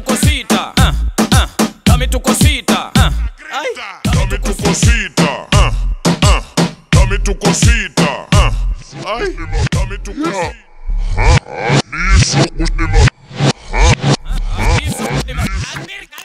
tuko sita uh, ah, uh, ah, kami tuko sita uh, ah. kami tuko sita uh, uh, kami tuko sita uh, ay kami tuko sita ha ha ni so kusnima ha